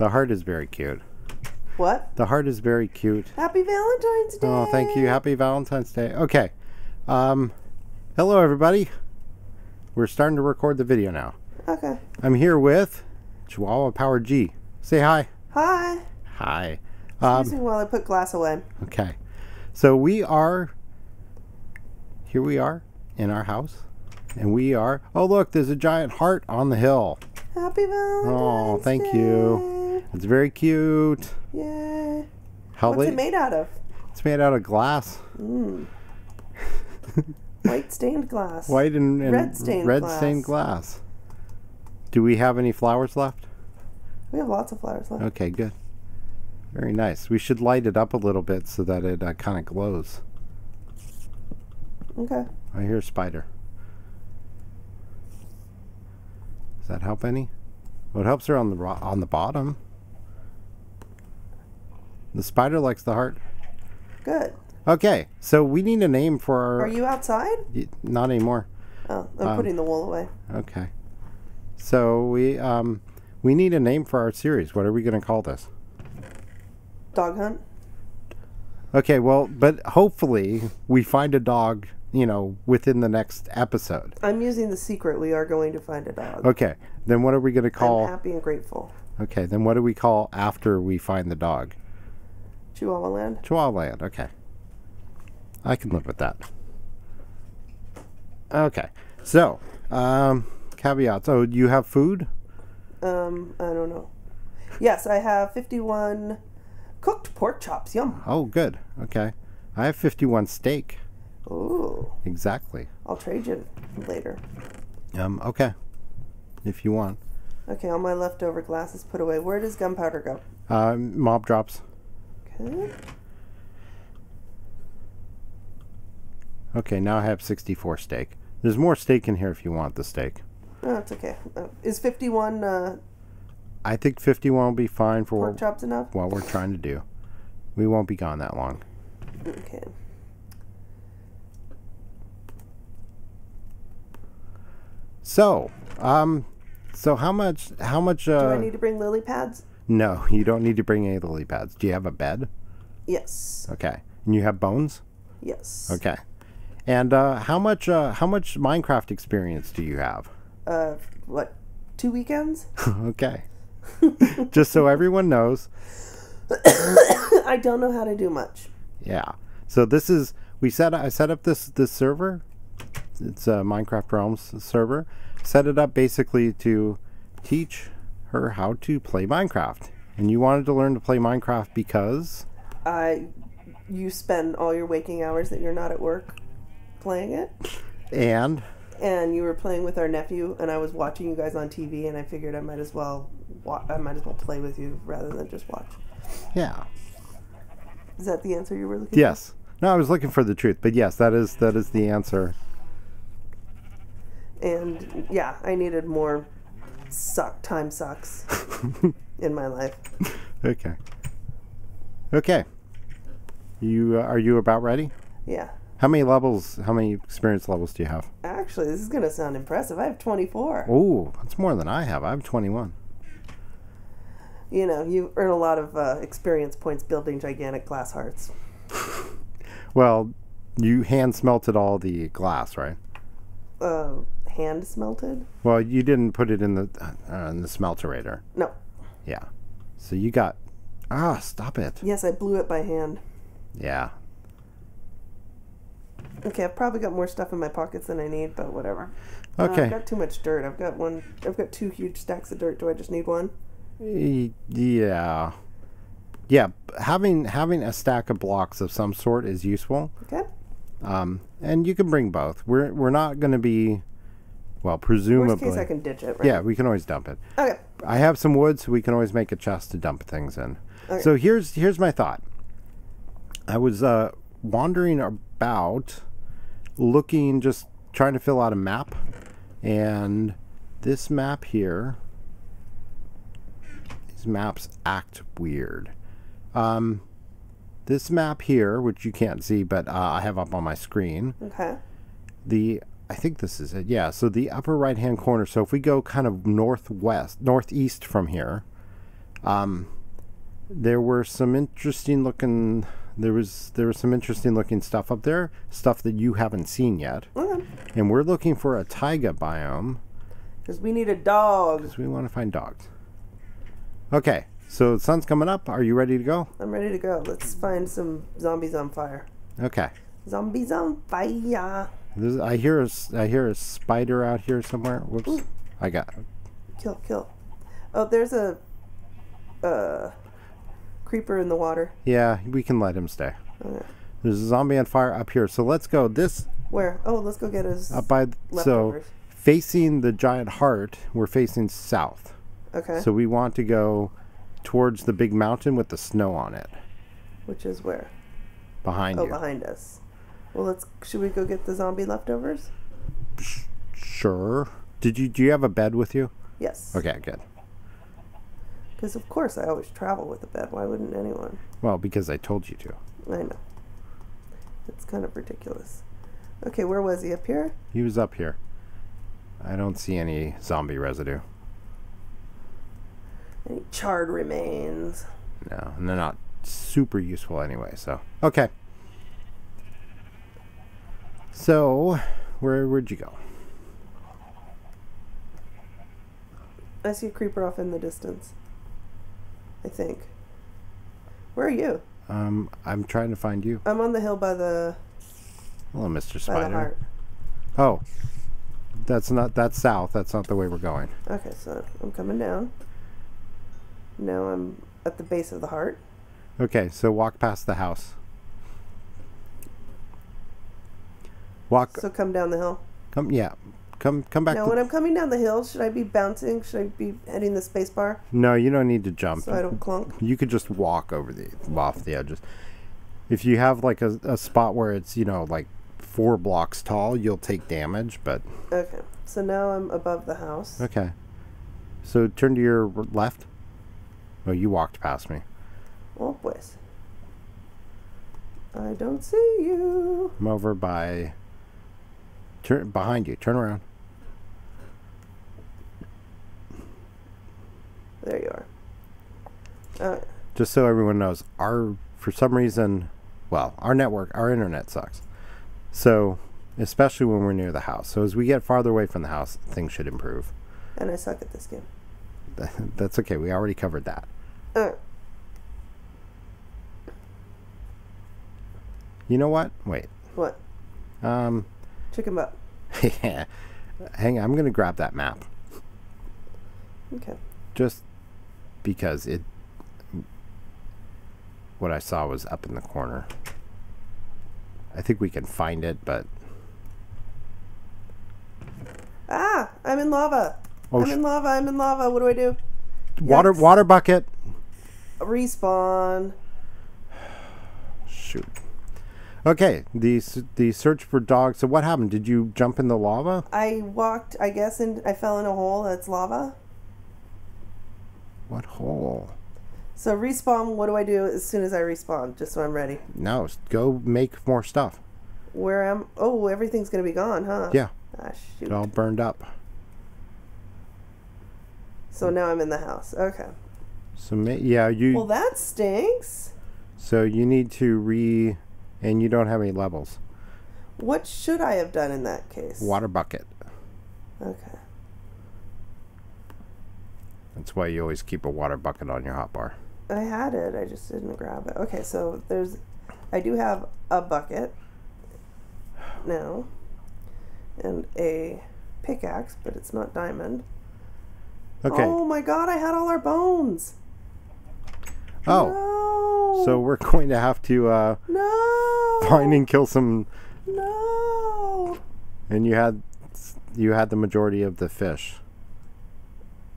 The heart is very cute. What? The heart is very cute. Happy Valentine's Day. Oh, thank you. Happy Valentine's Day. Okay. Um, hello, everybody. We're starting to record the video now. Okay. I'm here with Chihuahua Power G. Say hi. Hi. Hi. Excuse Um, me while I put glass away. okay. So we are, here we are in our house. And we are, oh, look, there's a giant heart on the hill. Happy Valentine's Oh, thank Day. you. It's very cute. Yay. How What's late? it made out of? It's made out of glass. Mm. White stained glass. White and, and Red stained red glass. stained glass. Do we have any flowers left? We have lots of flowers left. Okay, good. Very nice. We should light it up a little bit so that it uh, kind of glows. Okay. I hear a spider. Does that help any? Well, it helps her on the ro- on the bottom. The spider likes the heart. Good. Okay, so we need a name for our. Are you outside? Not anymore. Oh, I'm Um, putting the wool away. Okay. So we um we need a name for our series. What are we going to call this? Dog hunt? Okay, well, but hopefully we find a dog, you know, within the next episode. I'm using the secret. We are going to find a dog. Okay, then what are we going to I'm call? happy and grateful. Okay, then what do we call after we find the dog? Chihuahua land? Chihuahua Land. Okay, I can live with that. Okay, so um, caveats. Oh, do you have food? Um, I don't know. Yes, I have 51 cooked pork chops. Yum. Oh, good. Okay, I have fifty-one steak. Ooh. Exactly. I'll trade you later. Um. Okay, if you want. Okay, all my leftover glasses put away. Where does gunpowder go? Uh, mob drops. Okay. Okay, now I have 64 steak. There's more steak in here if you want the steak. Oh, it's okay. Uh, is 51 uh, I think 51 will be fine for pork what, chops enough? what we're trying to do. We won't be gone that long. Okay. So, um, so how much? How much? Do I Uh, need to bring lily pads? no, you don't need to bring any lily pads. Do you have a bed? Yes. Okay, and you have bones. Yes. Okay, and uh, how much? Uh, how much Minecraft experience do you have? Uh, what? Two weekends? okay, just so everyone knows. I don't know how to do much. Yeah. So this is we set I set up this this server. It's a Minecraft Realms server. Set it up basically to teach her how to play Minecraft. And you wanted to learn to play Minecraft because I, you spend all your waking hours that you're not at work playing it, and and you were playing with our nephew, and I was watching you guys on TV, and I figured I might as well, wa- I might as well play with you rather than just watch. yeah. Is that the answer you were looking? For? Yes. No, I was looking for the truth, but yes, that is that is the answer. And yeah, I needed more suck time sucks in my life. Okay. Okay. You uh, are you about ready? Yeah. How many levels? How many experience levels do you have? Actually, this is gonna sound impressive. I have 24. Oh, that's more than I have. I have 21. You know, you earn a lot of uh, experience points building gigantic glass hearts. Well, you hand smelted all the glass, right? Uh, hand smelted? Well, you didn't put it in the uh, in the smelterator. No. Yeah. So you got ah, stop it. Yes, I blew it by hand. Yeah. Okay, I've probably got more stuff in my pockets than I need, but whatever. Uh, I've got too much dirt. I've got one. I've got two huge stacks of dirt. Do I just need one? Yeah. Yeah, having having a stack of blocks of some sort is useful. Okay. Um, and you can bring both. We're we're not going to be well, Worst presumably. case, I can ditch it. Right? Yeah, we can always dump it. Okay. I have some wood, so we can always make a chest to dump things in. Okay. So here's here's my thought. I was uh, wandering about, looking, just trying to fill out a map, and this map here These maps act weird. Um, this map here, which you can't see, but uh, I have up on my screen, Okay. the I think this is it. Yeah. So the upper right hand corner. So if we go kind of northwest, northeast from here, um, there were some interesting looking. There was there was some interesting looking stuff up there. Stuff that you haven't seen yet, Okay. and we're looking for a taiga biome Because we need a dog. because we want to find dogs. Okay. So the sun's coming up. Are you ready to go? I'm ready to go. Let's find some zombies on fire. Okay. Zombies on fire. There's, I hear a I hear a spider out here somewhere. Whoops. I got Kill, kill. Oh, there's a uh, creeper in the water. Yeah, we can let him stay. Okay. There's a zombie on fire up here. So let's go. This Where? Oh, let's go get his up by th- so facing the giant heart, we're facing south. okay. So we want to go towards the big mountain with the snow on it Which is where? behind Oh, you. behind us. Well, let's. Should we go get the zombie leftovers? Sure. Did you do you have a bed with you? Yes. Okay, good. Because of course I always travel with a bed. Why wouldn't anyone? Well, because I told you to. I know. It's kind of ridiculous. Okay, where was he? Up here? He was up here. I don't see any zombie residue. Any charred remains? No, and they're not super useful anyway. So okay. So, where where'd you go? I see a creeper off in the distance. I think. Where are you? Um, I'm trying to find you. I'm on the hill by the Hello, Mr. by the Spider. heart. Oh, that's not that's south. That's not the way we're going. Okay, so I'm coming down. Now I'm at the base of the heart. Okay, so walk past the house. Walk. So come down the hill. come. Yeah. Come. Come back. Now, when I'm coming down the hill, should I be bouncing? Should I be hitting the space bar no, you don't need to jump. so I don't clunk? You could just walk over the off the edges. If you have like a, a spot where it's you know like four blocks tall, you'll take damage. But Okay, so now I'm above the house. okay. So turn to your left. Oh, you walked past me. Oh, pues. I don't see you. I'm over by. Turn behind you. Turn around. There you are. Uh, Just so everyone knows, our for some reason, well, our network, our internet sucks. So, especially when we're near the house. So as we get farther away from the house, things should improve. and I suck at this game. That's okay. We already covered that. Uh, You know what? Wait. what? Um, Chicken butt. yeah. Hang on. I'm gonna grab that map Okay. just because it. What I saw was up in the corner. I think we can find it, but Ah, I'm in lava. oh, I'm in lava. I'm in lava. What do I do? water Yikes. water bucket. Respawn. Shoot. Okay, the the search for dogs. So what happened? Did you jump in the lava? I walked, I guess, and I fell in a hole that's lava. What hole? So respawn. What do I do as soon as I respawn? Just so I'm ready. No, go make more stuff. Where am? Oh, everything's gonna be gone, huh? Yeah, Ah, shoot. it all burned up. So now I'm in the house. Okay. So yeah, you. Well, that stinks. so you need to re, and you don't have any levels. What should I have done in that case? Water bucket. Okay. That's why you always keep a water bucket on your hot bar. I had it. I just didn't grab it. Okay, so there's, I do have a bucket now, and a pickaxe, but it's not diamond. Okay. Oh my god! I had all our bones. Oh, No. so we're going to have to uh, no. find and kill some. No. And you had, you had the majority of the fish.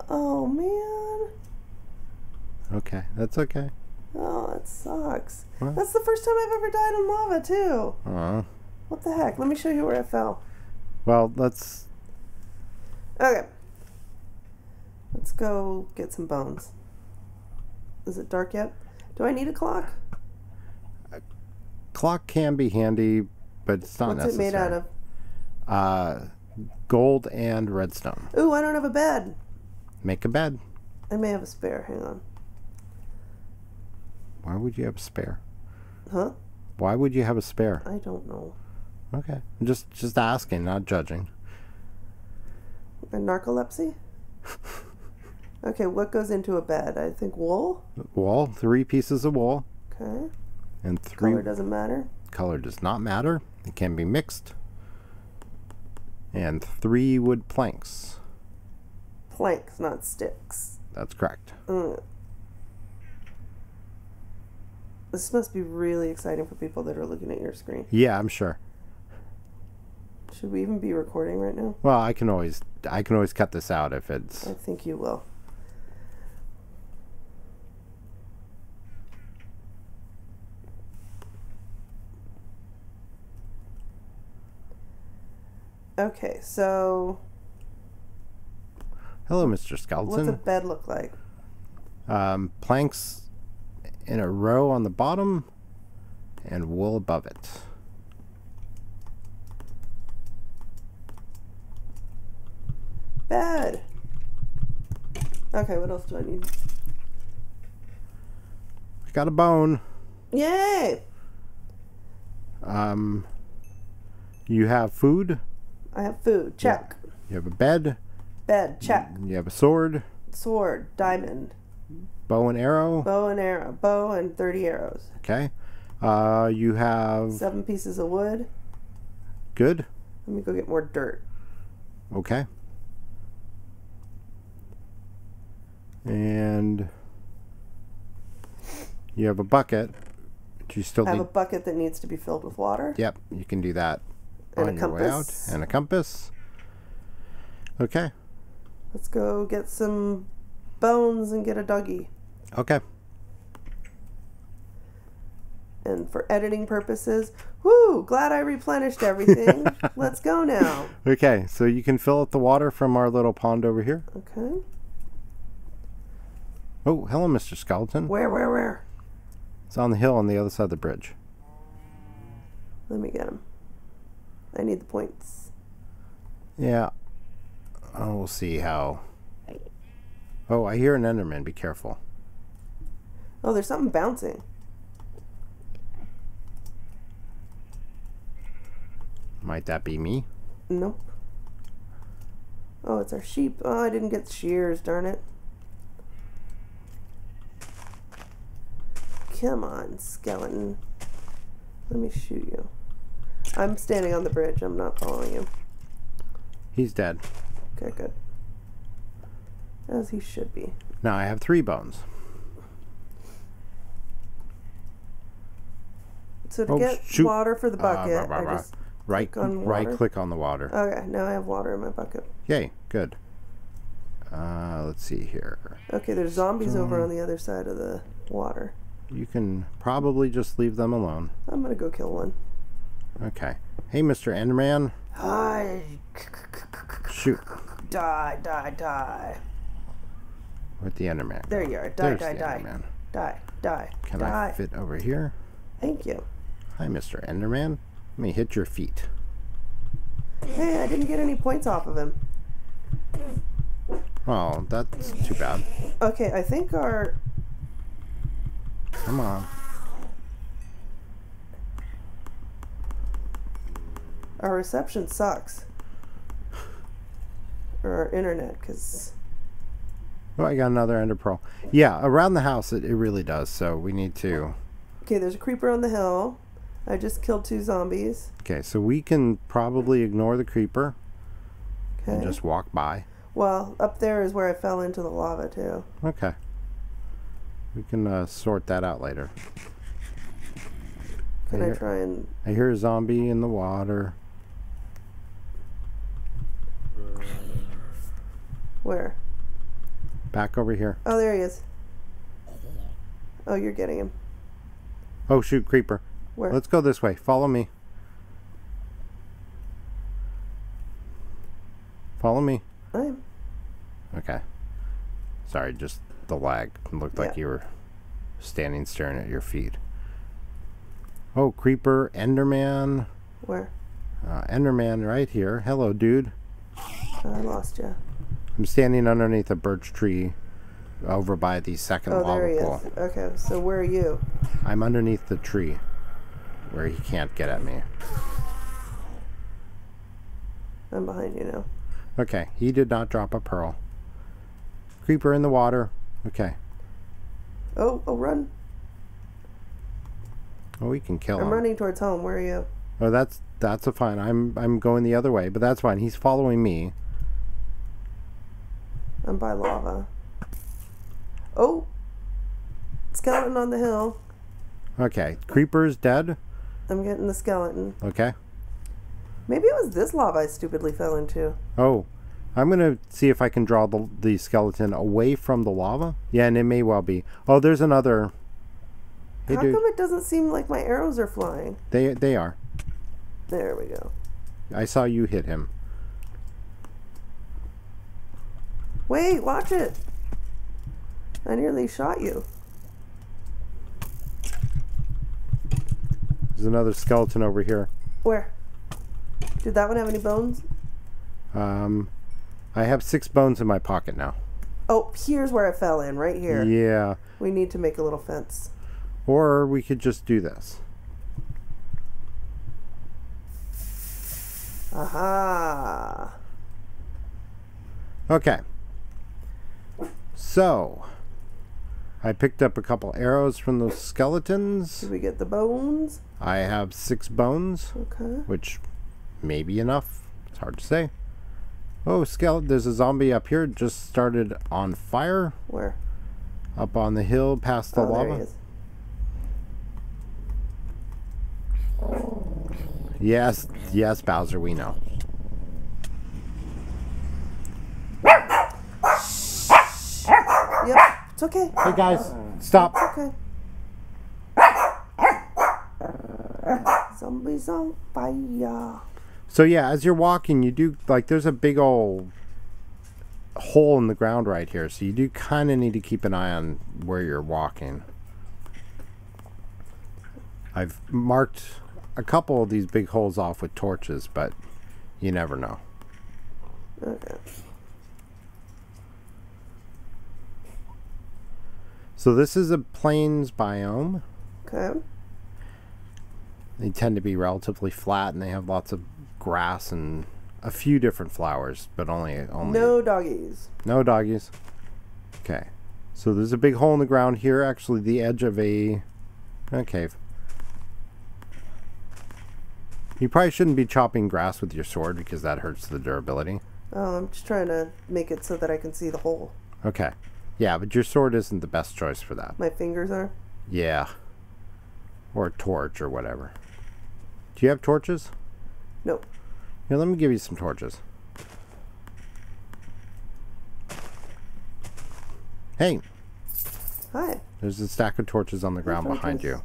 Oh man. Okay, that's okay. Oh, that sucks. What? That's the first time I've ever died in lava too. Uh, -huh. What the heck? Let me show you where I fell. well, let's. Okay. Let's go get some bones. Is it dark yet? Do I need a clock? A clock can be handy, but it's not What's necessary. it made out of? Uh, gold and redstone. Ooh, I don't have a bed. Make a bed. I may have a spare. Hang on. Why would you have a spare? Huh? Why would you have a spare? I don't know. Okay, I'm just just asking, not judging. A narcolepsy? okay, what goes into a bed? I think wool. Wool, three pieces of wool, Okay. and three Color doesn't matter. color does not matter. It can be mixed. And three wood planks. Planks, not sticks. That's correct. Mm. This must be really exciting for people that are looking at your screen. Yeah, I'm sure. Should we even be recording right now? Well, I can always I can always cut this out if it's I think you will. Okay, so Hello, Mr. Skelton. What's a bed look like? Um, planks in a row on the bottom and wool above it. Bed. Okay, what else do I need? I got a bone. Yay! Um, you have food. I have food. Check. You have a bed. Bed. Check. You have a sword, Sword. Diamond. Bow and arrow. Bow and arrow. Bow and 30 arrows. Okay. Uh, you have Seven pieces of wood. good. Let me go get more dirt. Okay. And you have a bucket. Do you still I have a bucket that needs to be filled with water. Yep, you can do that And a on your way out. compass. And a compass. Okay. Let's go get some bones and get a doggy. Okay. And for editing purposes, whoo, glad I replenished everything. Let's go now. Okay, so you can fill up the water from our little pond over here. Okay. Oh, hello, Mr. Skeleton. Where, where, where? It's on the hill on the other side of the bridge. Let me get him. I need the points. Yeah. Oh, we'll see how. Oh, I hear an Enderman. Be careful. Oh, there's something bouncing. Might that be me? Nope. Oh, it's our sheep. Oh, I didn't get shears, darn it. Come on, skeleton. Let me shoot you. I'm standing on the bridge. I'm not following you. He's dead. Okay, good. As he should be. Now I have three bones. So to Oh, get shoot. water for the Uh, bucket, rah, rah, I just Right, click on right water. click on the water. okay. Now I have water in my bucket. Yay, good. Uh, let's see here. Okay, there's zombies over on the other side of the water. You can probably just leave them alone. I'm gonna go kill one. Okay. Hey, Mr. Enderman. Hi. Shoot. Die, die, die. Where'd the Enderman? There you are. Die, There's die, the die. Enderman. Die, die, Can die. I fit over here? Thank you. Hi, Mr. Enderman. Let me hit your feet. Hey, I didn't get any points off of him. Oh, that's too bad. Okay, I think our Come on. our reception sucks. Or our internet, because Oh, I got another ender pearl. Yeah, around the house it, it really does. So we need to. okay, there's a creeper on the hill. I just killed two zombies. Okay, so we can probably ignore the creeper Okay. and just walk by. Well, up there is where I fell into the lava too. Okay. We can uh, sort that out later. Can I I try and I hear a zombie in the water. where? Back over here. Oh, there he is. Oh, you're getting him. Oh shoot, creeper. Where? Let's go this way. Follow me. Follow me. I'm. Okay. Sorry, just the lag. It looked like you were standing staring at your feet. Oh, creeper, Enderman. Where? Uh, Enderman right here. Hello, dude. I lost you. I'm standing underneath a birch tree over by the second Oh, lava there he pool. is. Okay, so where are you? I'm underneath the tree where he can't get at me. I'm behind you now. Okay, he did not drop a pearl. Creeper in the water. Okay. Oh, oh, run! Oh, we can kill I'm him. running towards home. Where are you? Oh, that's that's a fine. I'm I'm going the other way, but that's fine. He's following me. I'm by lava. Oh! Skeleton on the hill. Okay, creeper's dead. I'm getting the skeleton. Okay. Maybe it was this lava I stupidly fell into. Oh, I'm gonna see if I can draw the the skeleton away from the lava. Yeah, and it may well be. Oh, there's another. Hey, How dude. come it doesn't seem like my arrows are flying? They they are. There we go. I saw you hit him. Wait, watch it. I nearly shot you. There's another skeleton over here. Where? Did that one have any bones? Um, I have six bones in my pocket now. Oh, here's where it fell in, right here. Yeah. We need to make a little fence. Or we could just do this. Aha. Okay. So, I picked up a couple arrows from those skeletons. Did we get the bones? I have six bones, Okay. which may be enough. It's hard to say. Oh, skeleton! There's a zombie up here. Just started on fire Where? up on the hill past the oh, there lava. he is. Yes, yes, Bowser, we know. Yep. It's okay. Hey guys, stop. Okay. Zombies on fire. So yeah, as you're walking, you do like there's a big old hole in the ground right here, so you do kind of need to keep an eye on where you're walking. I've marked a couple of these big holes off with torches, but you never know. Okay. So this is a plains biome. Okay. They tend to be relatively flat, and they have lots of grass and a few different flowers, but only only No doggies. No doggies. Okay. So there's a big hole in the ground here, actually the edge of a, a cave. You probably shouldn't be chopping grass with your sword because that hurts the durability. Oh, I'm just trying to make it so that I can see the hole. Okay. Yeah, but your sword isn't the best choice for that. My fingers are. Yeah. Or a torch or whatever. Do you have torches? Nope. Here, let me give you some torches. Hey, Hi. there's a stack of torches on the ground behind you.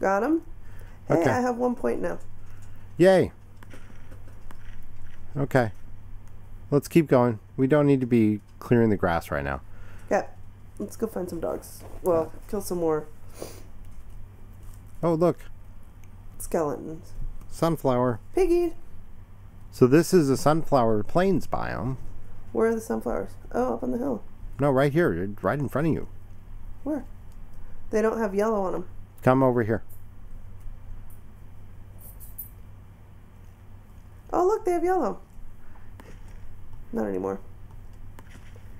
Got him? Hey, Okay. I have one point now. Yay. Okay. Let's keep going. We don't need to be clearing the grass right now. Okay. Let's go find some dogs. Well, kill some more Oh, look. skeletons. Sunflower. Piggy! So this is a sunflower plains biome. Where are the sunflowers? Oh, up on the hill. No, right here, right in front of you. Where? They don't have yellow on them. Come over here. Oh, look, they have yellow. Not anymore.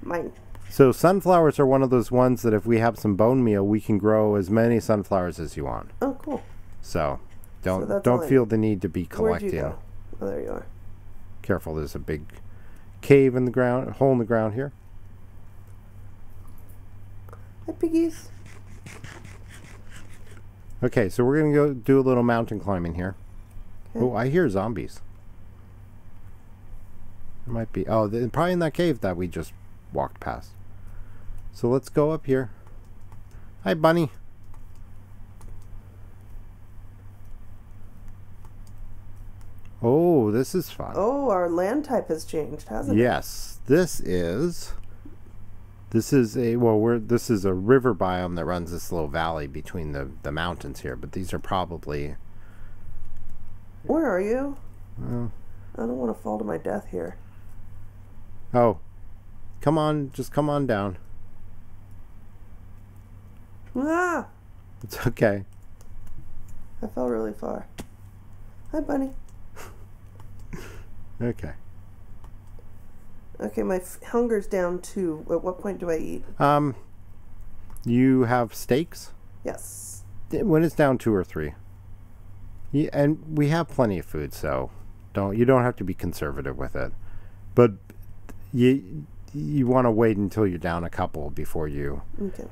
Mine. So sunflowers are one of those ones that if we have some bone meal, we can grow as many sunflowers as you want. Oh, cool. So don't that's don't I feel the need to be collecting. Oh, there you are. Careful, there's a big cave in the ground, hole in the ground here. Hi, piggies. Okay, so we're gonna go do a little mountain climbing here. Okay. Oh, I hear zombies. There might be. Oh, they're probably in that cave that we just walked past. So let's go up here. Hi, bunny. Oh, this is fun. Oh, our land type has changed, hasn't it? Yes, this is This is a well, we're this is a river biome that runs this little valley between the the mountains here. But these are probably Where are you? I don't want to fall to my death here. oh, come on, just come on down. Ah! It's okay. I fell really far. Hi, bunny. Okay. Okay, my f- hunger's down too. At what point do I eat? Um, you have steaks Yes. when it's down two or three. Yeah, and we have plenty of food, so don't you don't have to be conservative with it. But you you want to wait until you're down a couple before you Okay.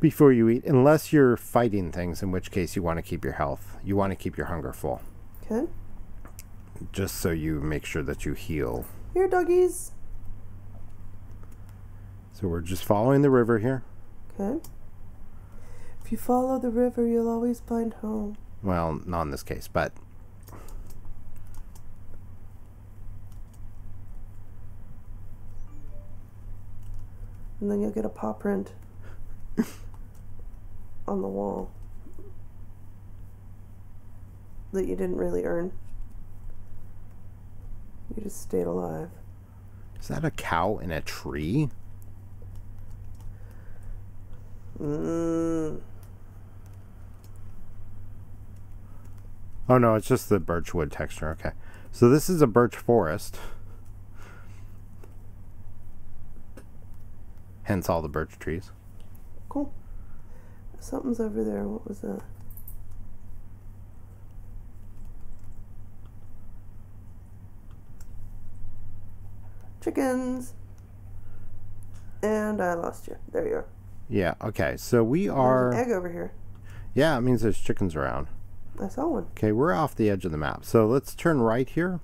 before you eat, unless you're fighting things, in which case you want to keep your health. You want to keep your hunger full, Okay. just so you make sure that you heal. Here, doggies. So we're just following the river here. Okay. If you follow the river, you'll always find home. Well, not in this case, but And then you'll get a paw print on the wall that you didn't really earn. You just stayed alive. is that a cow in a tree? Mm. Oh no, it's just the birchwood texture. Okay. So this is a birch forest. Hence all the birch trees. Cool. Something's over there. What was that? Chickens. And I lost you. There you are. Yeah, okay. So we There's are an egg over here. Yeah, it means there's chickens around. I saw one. Okay, we're off the edge of the map. So let's turn right here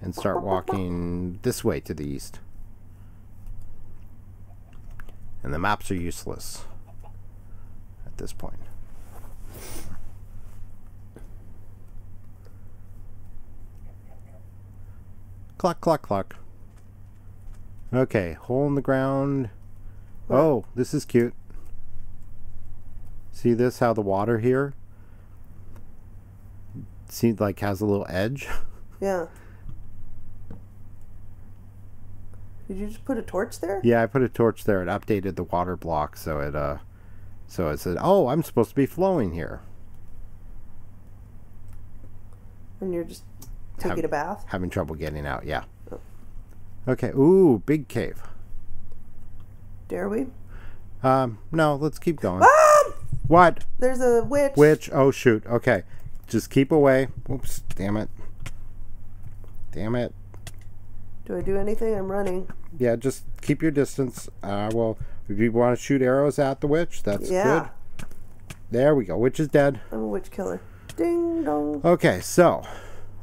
and start walking this way to the east. And the maps are useless at this point. Clock, clock, clock. Okay, hole in the ground. Oh, this is cute. See this? How the water here? See, like has a little edge. Yeah. Did you just put a torch there? Yeah, I put a torch there. It updated the water block, so it uh, so it said, "Oh, I'm supposed to be flowing here." And you're just taking a bath? Having trouble getting out. Yeah. Okay. Ooh, big cave. Dare we? Um, no, let's keep going. Ah! What? There's a witch. Witch. Oh shoot. Okay, just keep away. Oops. Damn it. Damn it. Do I do anything? I'm running. Yeah, just keep your distance. Uh, well, if you want to shoot arrows at the witch, that's yeah. good. There we go. Witch is dead. I'm a witch killer. Ding dong. Okay, so,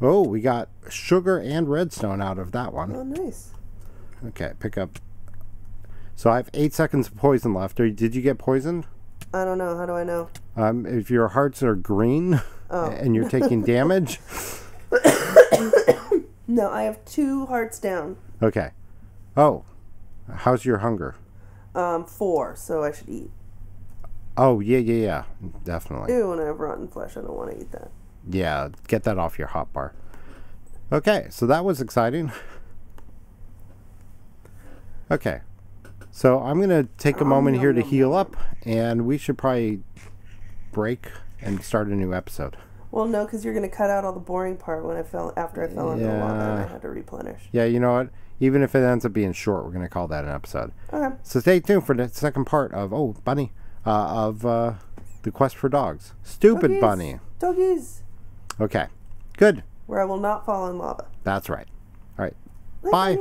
oh, we got sugar and redstone out of that one. Oh, nice. Okay, pick up. So I have eight seconds of poison left. Are, did you get poisoned? I don't know. How do I know? Um, if your hearts are green Oh. and you're taking damage, No, I have two hearts down. okay. Oh, how's your hunger? Um, four, so I should eat. Oh yeah, yeah, yeah, definitely. Ew, and I have rotten flesh. I don't want to eat that. Yeah, get that off your hot bar. Okay, so that was exciting. Okay, so I'm gonna take a moment here to heal up, and we should probably break and start a new episode. Well, no, because you're gonna cut out all the boring part when I fell after I fell into the lava and I had to replenish. Yeah, you know what? Even if it ends up being short, we're gonna call that an episode. Okay. So stay tuned for the second part of oh bunny uh, of uh, the quest for dogs. Stupid Doggies. bunny. Doggies. Okay, good. Where I will not fall in lava. That's right. All right. Bye.